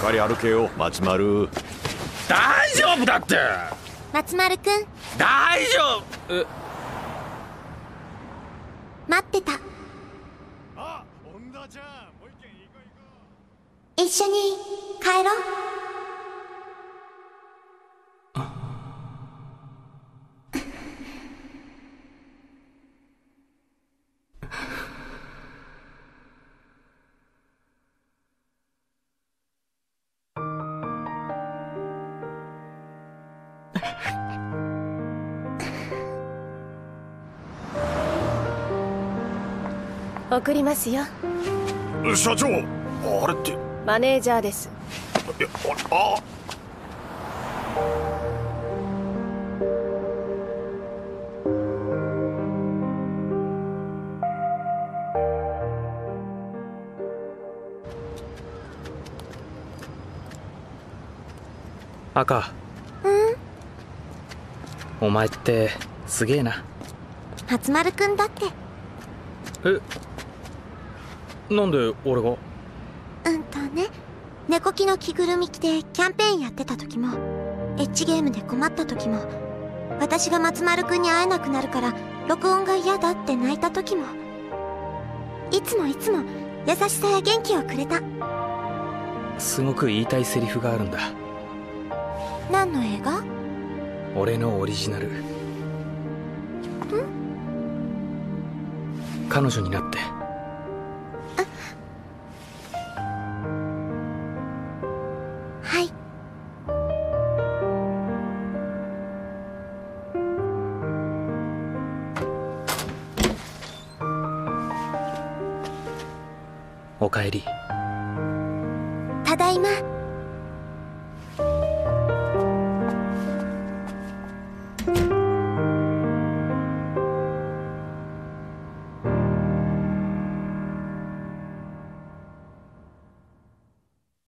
かり歩けよ。松丸。大丈夫だって。松丸くん。大丈夫。え待ってた。あ女ちゃん。もう一軒行こう行こ一緒に帰ろう 送りますよ。う社長あれって。いマネージャーです。やああ。赤お前ってすげえな。松丸くんだって。え？なんで俺が？うんとね。猫木の着ぐるみ着てキャンペーンやってた時もエッジゲームで困った時も私が松丸くんに会えなくなるから録音が嫌だって泣いた時もいつもいつも優しさや元気をくれた。すごく言いたいセリフがあるんだ。何の映画？俺のオリジナル。彼女になって。はい。おかえり。ただいま